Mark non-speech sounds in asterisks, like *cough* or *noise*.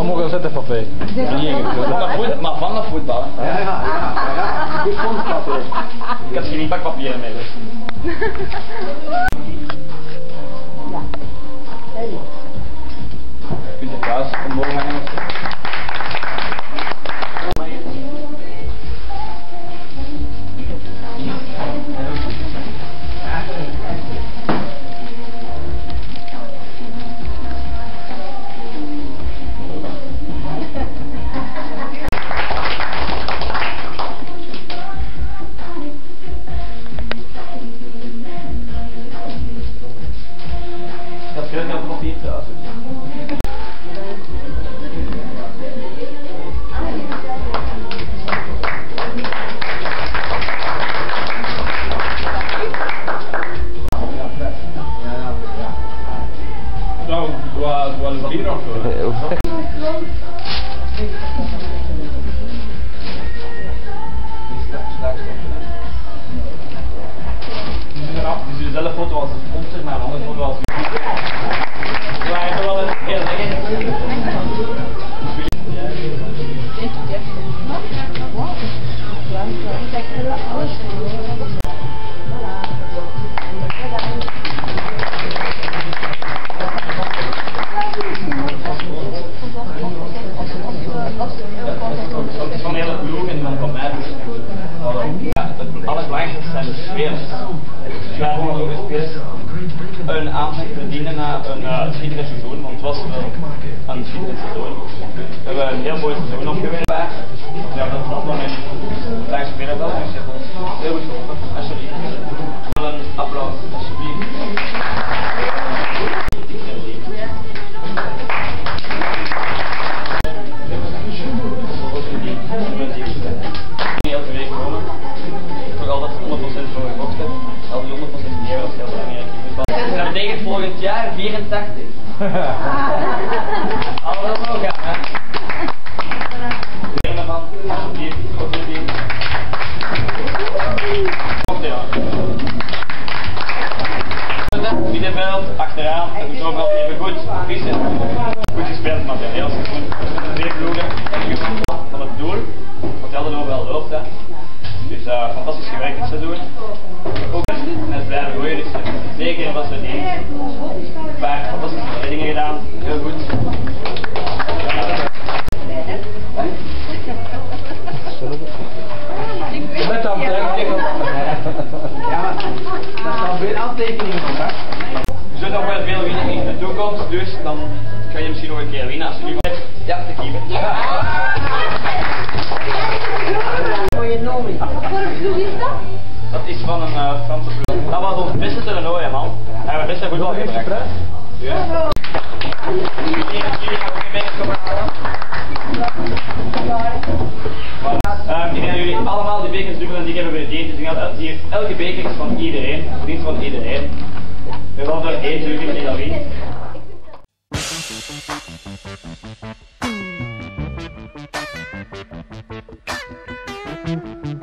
we mogen zetten van. Maar, van dat voetbal. hè. Ja, ja, ja. ja. Goed. Ik had geen bakpapier mee. Dus. Je kunt de kaas omhoog hangen. Dat wij hebben ook de spelers een aanzicht verdienen na een uh, seizoen, want het was wel een schitterend seizoen. We hebben een heel mooi seizoen opgewerkt. Ja, dat is dan een klein speler wel, dus heel goed Dat volgend jaar 84. *laughs* Allemaal omhoog gaan, hè? Neem ervan, alsjeblieft, goed verdiend. Komt er aan. Middenveld, achteraan, het moet overal even goed vissen. Goed gespeeld, maar heel goed. Twee ploegen, van het doel, want hadden overal loopt. Hè. Dus uh, fantastisch gewerkt dit seizoen. Ook met blijven gooien, dus zeker was er niet. Veel winnen in de toekomst, dus dan kan je misschien nog een keer winnen als je nu hebt. Ja, de keeper. Dat is van een uh, Franse ploeg. Dat was ons beste toernooi, man. Hij heeft best wel goed al gebracht. Ja. Uh, ik denk dat jullie allemaal die bekers dubbel en die hebben verdiend. Dus ik denk dat elke beker is van iedereen, verdiend van iedereen. 2008 will be Naveen. Thank you.